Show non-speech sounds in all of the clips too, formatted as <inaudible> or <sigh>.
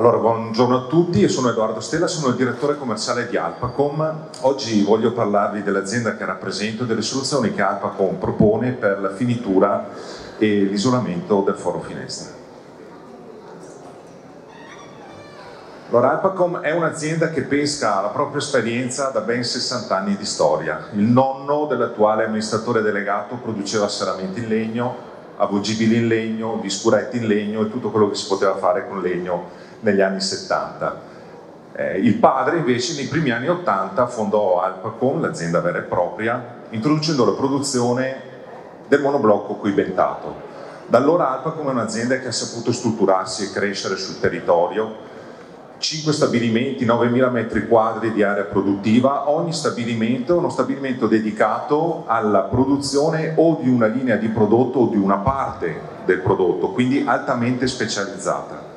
Allora, buongiorno a tutti, io sono Edoardo Stella, sono il direttore commerciale di Alpacom. Oggi voglio parlarvi dell'azienda che rappresento e delle soluzioni che Alpacom propone per la finitura e l'isolamento del foro finestra. Allora, Alpacom è un'azienda che pesca la propria esperienza da ben 60 anni di storia. Il nonno dell'attuale amministratore delegato produceva serramenti in legno, avvolgibili in legno, biscuretti in legno e tutto quello che si poteva fare con legno negli anni 70. Eh, il padre invece nei primi anni 80 fondò Alpacom, l'azienda vera e propria, introducendo la produzione del monoblocco coibentato. Da allora Alpacom è un'azienda che ha saputo strutturarsi e crescere sul territorio, 5 stabilimenti, 9.000 metri quadri di area produttiva, ogni stabilimento è uno stabilimento dedicato alla produzione o di una linea di prodotto o di una parte del prodotto, quindi altamente specializzata.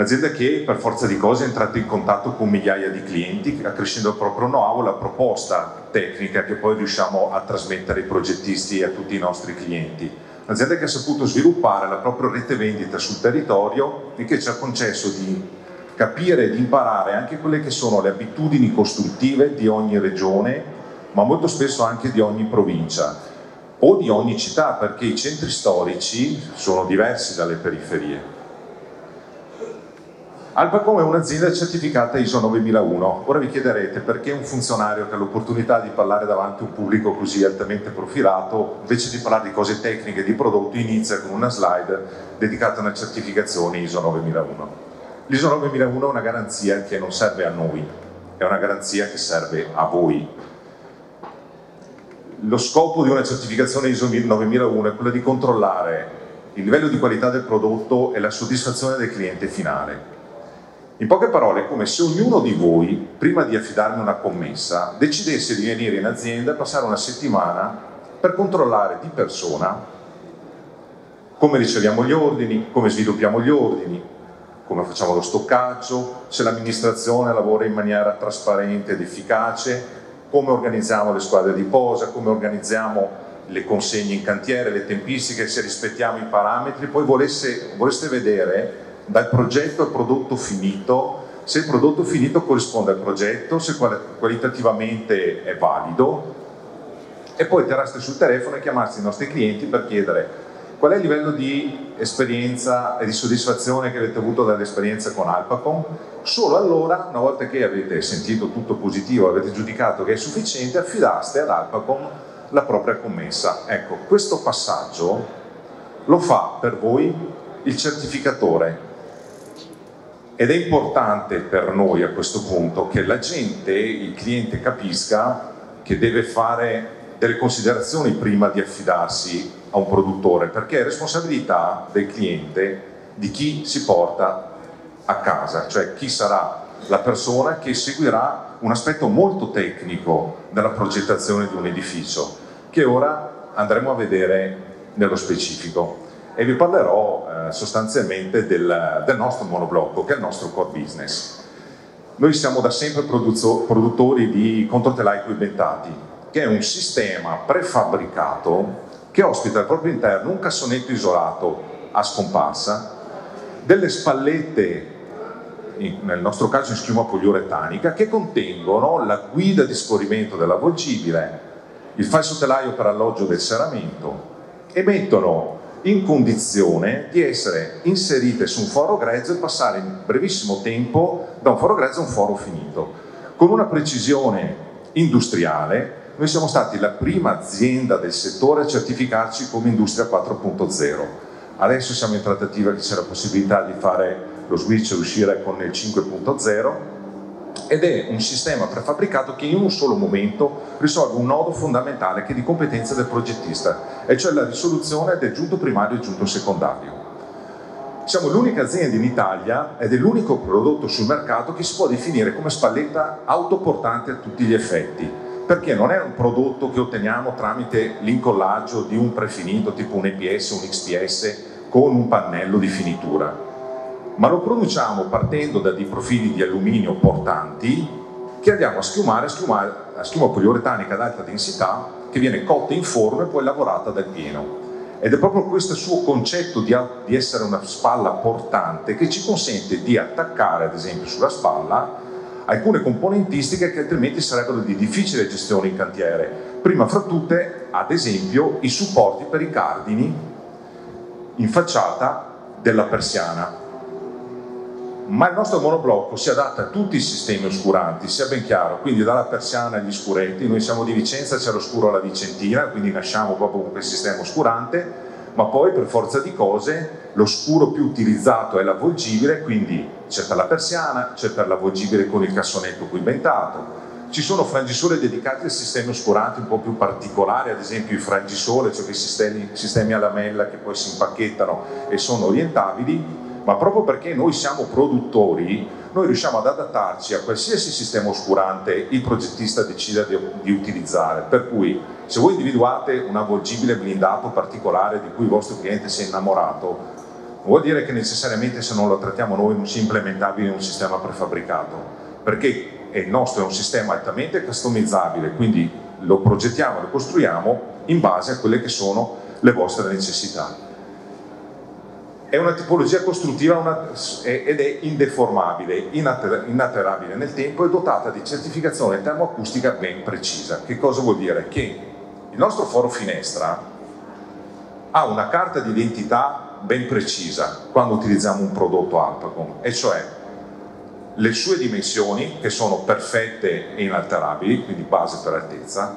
Un'azienda che per forza di cose è entrata in contatto con migliaia di clienti, accrescendo il proprio know-how, la proposta tecnica che poi riusciamo a trasmettere ai progettisti e a tutti i nostri clienti. Un'azienda che ha saputo sviluppare la propria rete vendita sul territorio e che ci ha concesso di capire e di imparare anche quelle che sono le abitudini costruttive di ogni regione, ma molto spesso anche di ogni provincia o di ogni città, perché i centri storici sono diversi dalle periferie. Albacom è un'azienda certificata ISO 9001. Ora vi chiederete perché un funzionario che ha l'opportunità di parlare davanti a un pubblico così altamente profilato, invece di parlare di cose tecniche di prodotto, inizia con una slide dedicata a una certificazione ISO 9001. L'ISO 9001 è una garanzia che non serve a noi, è una garanzia che serve a voi. Lo scopo di una certificazione ISO 9001 è quello di controllare il livello di qualità del prodotto e la soddisfazione del cliente finale in poche parole è come se ognuno di voi, prima di affidarmi una commessa, decidesse di venire in azienda e passare una settimana per controllare di persona come riceviamo gli ordini, come sviluppiamo gli ordini, come facciamo lo stoccaggio, se l'amministrazione lavora in maniera trasparente ed efficace, come organizziamo le squadre di posa, come organizziamo le consegne in cantiere, le tempistiche, se rispettiamo i parametri, poi volesse, voleste vedere dal progetto al prodotto finito, se il prodotto finito corrisponde al progetto, se qualitativamente è valido e poi terraste sul telefono e chiamaste i nostri clienti per chiedere qual è il livello di esperienza e di soddisfazione che avete avuto dall'esperienza con Alpacom. Solo allora, una volta che avete sentito tutto positivo, avete giudicato che è sufficiente, affidaste ad Alpacom la propria commessa. Ecco, questo passaggio lo fa per voi il certificatore ed è importante per noi a questo punto che la gente, il cliente capisca che deve fare delle considerazioni prima di affidarsi a un produttore, perché è responsabilità del cliente di chi si porta a casa, cioè chi sarà la persona che seguirà un aspetto molto tecnico della progettazione di un edificio, che ora andremo a vedere nello specifico e vi parlerò eh, sostanzialmente del, del, nostro monoblocco, che è il nostro core business. Noi siamo da sempre produttori di controtelai coibentati, che è un sistema prefabbricato che ospita al proprio interno un cassonetto isolato a scomparsa, delle spallette nel nostro caso in schiuma poliuretanica, che contengono la guida di scorrimento dell'avvolgibile, il falso telaio per alloggio del serramento e mettono in condizione di essere inserite su un foro grezzo e passare in brevissimo tempo da un foro grezzo a un foro finito. Con una precisione industriale, noi siamo stati la prima azienda del settore a certificarci come Industria 4.0. Adesso siamo in trattativa che c'è la possibilità di fare lo switch e uscire con il 5.0 ed è un sistema prefabbricato che in un solo momento risolve un nodo fondamentale che è di competenza del progettista, e cioè la risoluzione del giunto primario e giunto secondario. Siamo l'unica azienda in Italia ed è l'unico prodotto sul mercato che si può definire come spalletta autoportante a tutti gli effetti, perché non è un prodotto che otteniamo tramite l'incollaggio di un prefinito tipo un EPS o un XPS con un pannello di finitura ma lo produciamo partendo da dei profili di alluminio portanti che andiamo a schiumare, a, schiumare, a schiuma poliuretanica ad alta densità che viene cotta in forno e poi lavorata dal pieno. Ed è proprio questo suo concetto di, di essere una spalla portante che ci consente di attaccare, ad esempio, sulla spalla alcune componentistiche che altrimenti sarebbero di difficile gestione in cantiere. Prima fra tutte, ad esempio, i supporti per i cardini in facciata della persiana. Ma il nostro monoblocco si adatta a tutti i sistemi oscuranti, sia ben chiaro, quindi dalla persiana agli scuretti, noi siamo di Vicenza, c'è l'oscuro alla Vicentina, quindi nasciamo proprio con quel sistema oscurante, ma poi per forza di cose lo scuro più utilizzato è l'avvolgibile, quindi c'è per la persiana, c'è per l'avvolgibile con il cassonetto equipaggiato, ci sono frangisole dedicati a sistemi oscuranti un po' più particolari, ad esempio i frangisole, cioè quei sistemi, sistemi a lamella che poi si impacchettano e sono orientabili, ma proprio perché noi siamo produttori, noi riusciamo ad adattarci a qualsiasi sistema oscurante il progettista decida di, di utilizzare. Per cui se voi individuate un avvolgibile blindato particolare di cui il vostro cliente si è innamorato, vuol dire che necessariamente se non lo trattiamo noi non sia implementabile in un sistema prefabbricato, perché il nostro è un sistema altamente customizzabile, quindi lo progettiamo, lo costruiamo in base a quelle che sono le vostre necessità è una tipologia costruttiva una, ed è indeformabile, inalterabile nel tempo e dotata di certificazione termoacustica ben precisa. Che cosa vuol dire? Che il nostro foro finestra ha una carta di identità ben precisa quando utilizziamo un prodotto Alpacom, e cioè le sue dimensioni, che sono perfette e inalterabili, quindi base per altezza,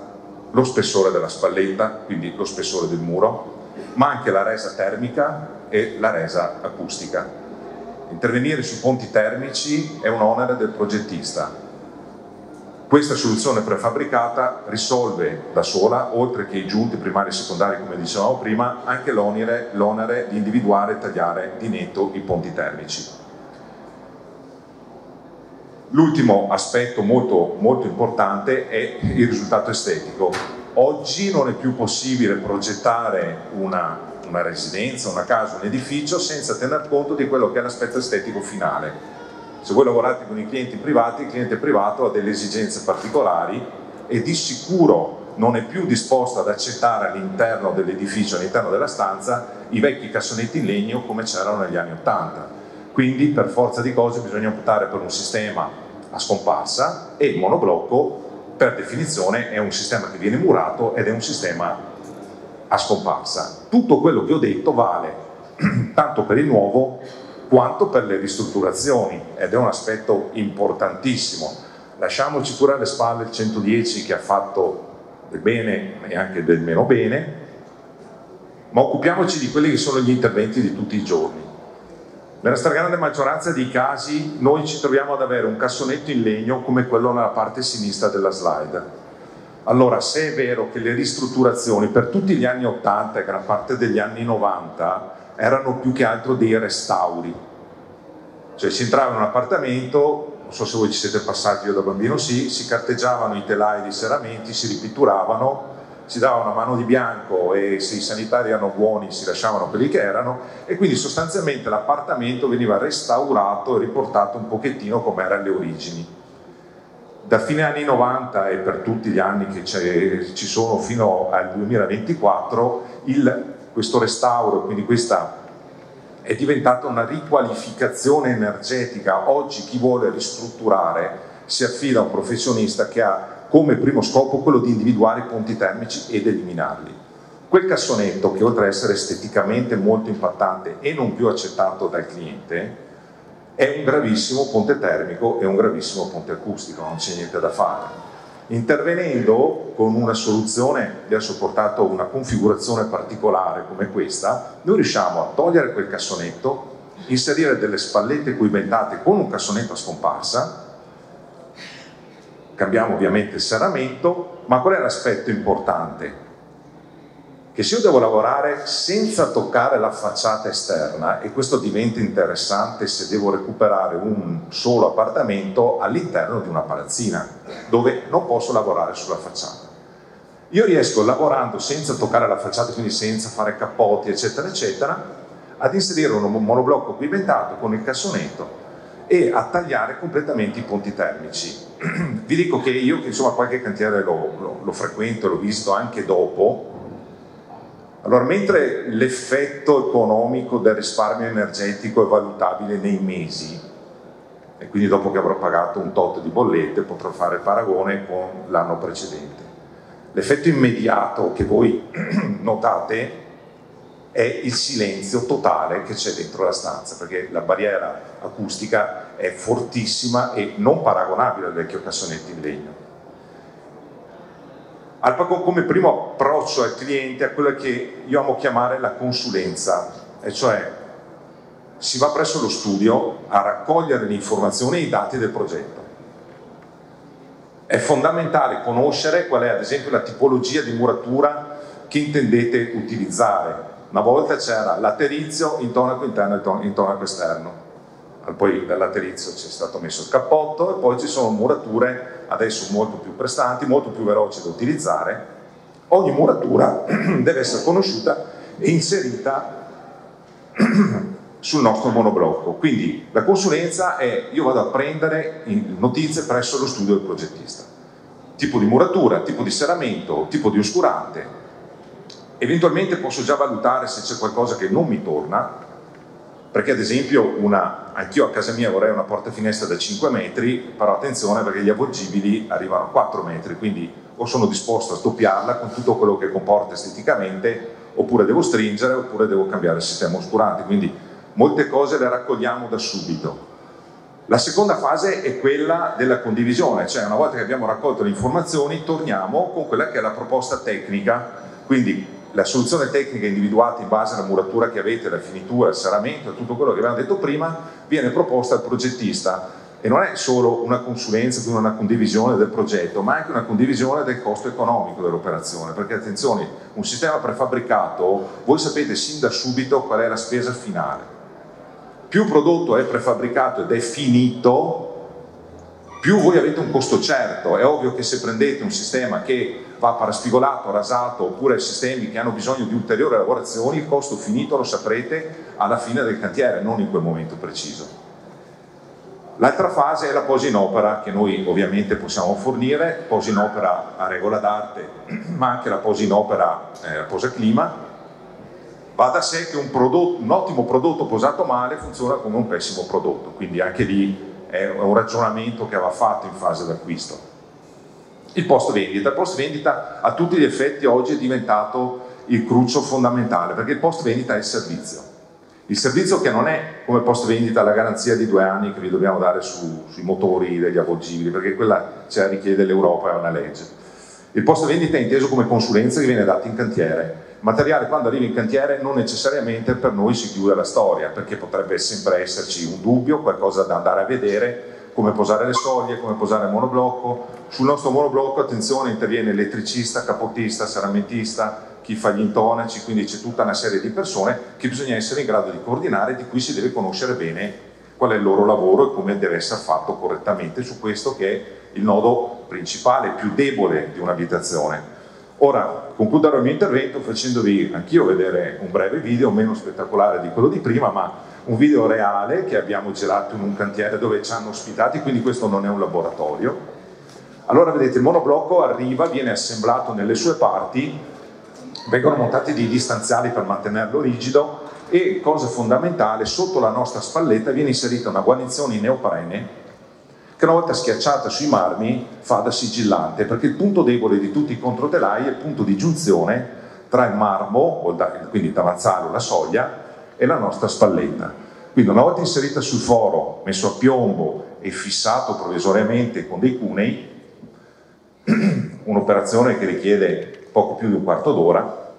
lo spessore della spalletta, quindi lo spessore del muro, ma anche la resa termica e la resa acustica. Intervenire su ponti termici è un onere del progettista. Questa soluzione prefabbricata risolve da sola, oltre che i giunti primari e secondari come dicevamo prima, anche l'onere di individuare e tagliare di netto i ponti termici. L'ultimo aspetto molto, molto importante è il risultato estetico. Oggi non è più possibile progettare una una residenza, una casa, un edificio senza tener conto di quello che è l'aspetto estetico finale. Se voi lavorate con i clienti privati, il cliente privato ha delle esigenze particolari e di sicuro non è più disposto ad accettare all'interno dell'edificio, all'interno della stanza, i vecchi cassonetti in legno come c'erano negli anni Ottanta. Quindi per forza di cose bisogna optare per un sistema a scomparsa e il monoblocco per definizione è un sistema che viene murato ed è un sistema a scomparsa. Tutto quello che ho detto vale <clears throat> tanto per il nuovo quanto per le ristrutturazioni ed è un aspetto importantissimo. Lasciamoci pure alle spalle il 110 che ha fatto del bene e anche del meno bene, ma occupiamoci di quelli che sono gli interventi di tutti i giorni. Nella stragrande maggioranza dei casi noi ci troviamo ad avere un cassonetto in legno come quello nella parte sinistra della slide allora, se è vero che le ristrutturazioni per tutti gli anni 80 e gran parte degli anni 90 erano più che altro dei restauri, cioè si entrava in un appartamento, non so se voi ci siete passati, io da bambino sì, si carteggiavano i telai di serramenti, si ripitturavano, si dava una mano di bianco e se i sanitari erano buoni si lasciavano quelli che erano e quindi sostanzialmente l'appartamento veniva restaurato e riportato un pochettino come era alle origini da fine anni 90 e per tutti gli anni che ci sono fino al 2024 il, questo restauro, quindi questa è diventata una riqualificazione energetica. Oggi chi vuole ristrutturare si affida a un professionista che ha come primo scopo quello di individuare i ponti termici ed eliminarli. Quel cassonetto che oltre ad essere esteticamente molto impattante e non più accettato dal cliente, è un gravissimo ponte termico e un gravissimo ponte acustico, non c'è niente da fare. Intervenendo con una soluzione che ha sopportato una configurazione particolare come questa, noi riusciamo a togliere quel cassonetto, inserire delle spallette coibentate con un cassonetto a scomparsa, cambiamo ovviamente il serramento, ma qual è l'aspetto importante? Che se io devo lavorare senza toccare la facciata esterna, e questo diventa interessante se devo recuperare un solo appartamento all'interno di una palazzina, dove non posso lavorare sulla facciata. Io riesco lavorando senza toccare la facciata, quindi senza fare cappotti, eccetera, eccetera, ad inserire un monoblocco pavimentato con il cassonetto e a tagliare completamente i ponti termici. <clears throat> Vi dico che io, insomma qualche cantiere lo, lo, lo frequento, l'ho visto anche dopo, Allora, mentre l'effetto economico del risparmio energetico è valutabile nei mesi, e quindi dopo che avrò pagato un tot di bollette potrò fare il paragone con l'anno precedente. L'effetto immediato che voi <clears throat> notate è il silenzio totale che c'è dentro la stanza, perché la barriera acustica è fortissima e non paragonabile al vecchio cassonetto in legno. Alpacon come primo approccio al cliente a quella che io amo chiamare la consulenza, e cioè si va presso lo studio a raccogliere le informazioni e i dati del progetto. È fondamentale conoscere qual è ad esempio la tipologia di muratura che intendete utilizzare. Una volta c'era laterizio, intonaco interno e intonaco esterno poi dall'aterizio c'è stato messo il cappotto e poi ci sono murature adesso molto più prestanti, molto più veloci da utilizzare. Ogni muratura <clears throat> deve essere conosciuta e inserita <clears throat> sul nostro monoblocco. Quindi la consulenza è io vado a prendere notizie presso lo studio del progettista. Tipo di muratura, tipo di serramento, tipo di oscurante. Eventualmente posso già valutare se c'è qualcosa che non mi torna perché ad esempio anch'io a casa mia vorrei una porta finestra da 5 metri, però attenzione perché gli avvolgibili arrivano a 4 metri, quindi o sono disposto a doppiarla con tutto quello che comporta esteticamente, oppure devo stringere, oppure devo cambiare il sistema oscurante, quindi molte cose le raccogliamo da subito. La seconda fase è quella della condivisione, cioè una volta che abbiamo raccolto le informazioni torniamo con quella che è la proposta tecnica, quindi la soluzione tecnica individuata in base alla muratura che avete, la finitura, il serramento, tutto quello che abbiamo detto prima, viene proposta al progettista e non è solo una consulenza, quindi una condivisione del progetto, ma anche una condivisione del costo economico dell'operazione, perché attenzione, un sistema prefabbricato, voi sapete sin da subito qual è la spesa finale. Più prodotto è prefabbricato ed è finito, più voi avete un costo certo. È ovvio che se prendete un sistema che va paraspigolato, rasato, oppure sistemi che hanno bisogno di ulteriori lavorazioni, il costo finito lo saprete alla fine del cantiere, non in quel momento preciso. L'altra fase è la posa in opera che noi ovviamente possiamo fornire, posa in opera a regola d'arte, <clears throat> ma anche la posa in opera eh, a posa clima. Va da sé che un, prodotto, un ottimo prodotto posato male funziona come un pessimo prodotto, quindi anche lì è un ragionamento che va fatto in fase d'acquisto. Il post vendita. Il post vendita a tutti gli effetti oggi è diventato il cruccio fondamentale perché il post vendita è il servizio. Il servizio che non è come post vendita la garanzia di due anni che vi dobbiamo dare su, sui motori degli avvolgibili perché quella ce la richiede l'Europa, è una legge. Il post vendita è inteso come consulenza che viene data in cantiere. Materiale quando arriva in cantiere non necessariamente per noi si chiude la storia perché potrebbe sempre esserci un dubbio, qualcosa da andare a vedere come posare le soglie, come posare il monoblocco. Sul nostro monoblocco, attenzione, interviene elettricista, capottista, seramentista, chi fa gli intonaci, quindi c'è tutta una serie di persone che bisogna essere in grado di coordinare, di cui si deve conoscere bene qual è il loro lavoro e come deve essere fatto correttamente su questo che è il nodo principale, più debole di un'abitazione. Ora concluderò il mio intervento facendovi anch'io vedere un breve video, meno spettacolare di quello di prima, ma un video reale che abbiamo girato in un cantiere dove ci hanno ospitati, quindi questo non è un laboratorio. Allora vedete il monoblocco arriva, viene assemblato nelle sue parti, vengono montati dei distanziali per mantenerlo rigido e, cosa fondamentale, sotto la nostra spalletta viene inserita una guarnizione in neoprene che una volta schiacciata sui marmi fa da sigillante, perché il punto debole di tutti i controtelai è il punto di giunzione tra il marmo, quindi il davanzale o la soglia, e la nostra spalletta. Quindi una volta inserita sul foro, messo a piombo e fissato provvisoriamente con dei cunei, <clears throat> un'operazione che richiede poco più di un quarto d'ora,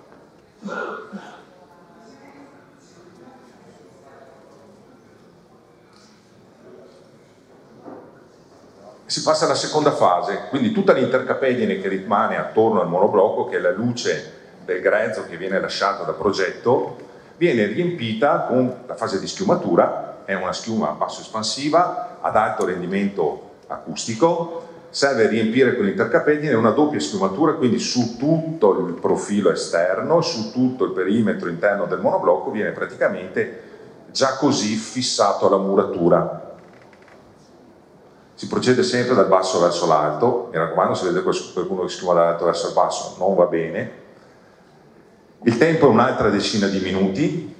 si passa alla seconda fase, quindi tutta l'intercapedine che rimane attorno al monoblocco, che è la luce del grezzo che viene lasciata dal progetto, viene riempita con la fase di schiumatura, è una schiuma basso espansiva, ad alto rendimento acustico, serve a riempire quell'intercapedine una doppia schiumatura, quindi su tutto il profilo esterno, su tutto il perimetro interno del monoblocco viene praticamente già così fissato alla muratura. Si procede sempre dal basso verso l'alto, mi raccomando se vedete qualcuno che schiuma dall'alto verso il basso non va bene, Il tempo è un'altra decina di minuti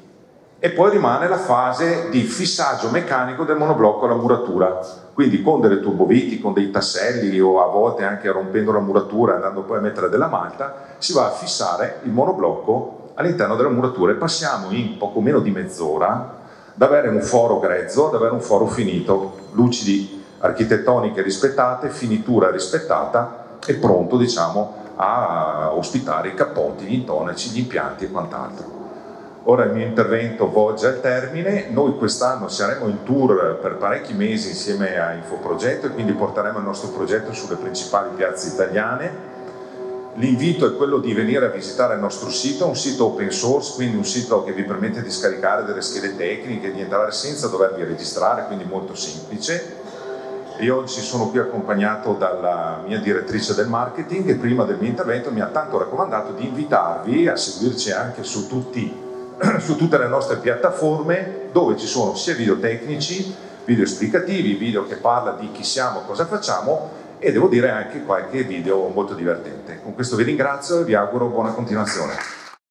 e poi rimane la fase di fissaggio meccanico del monoblocco alla muratura, quindi con delle turboviti, con dei tasselli o a volte anche rompendo la muratura andando poi a mettere della malta, si va a fissare il monoblocco all'interno della muratura e passiamo in poco meno di mezz'ora da avere un foro grezzo ad avere un foro finito, lucidi architettoniche rispettate, finitura rispettata e pronto diciamo, a ospitare i cappotti, gli intonaci, gli impianti e quant'altro. Ora il mio intervento volge al termine, noi quest'anno saremo in tour per parecchi mesi insieme a Infoprogetto e quindi porteremo il nostro progetto sulle principali piazze italiane. L'invito è quello di venire a visitare il nostro sito, un sito open source, quindi un sito che vi permette di scaricare delle schede tecniche, di entrare senza dovervi registrare, quindi molto semplice io oggi sono qui accompagnato dalla mia direttrice del marketing che prima del mio intervento mi ha tanto raccomandato di invitarvi a seguirci anche su, tutti, <clears throat> su tutte le nostre piattaforme dove ci sono sia video tecnici, video esplicativi, video che parla di chi siamo, cosa facciamo e devo dire anche qualche video molto divertente. Con questo vi ringrazio e vi auguro buona continuazione.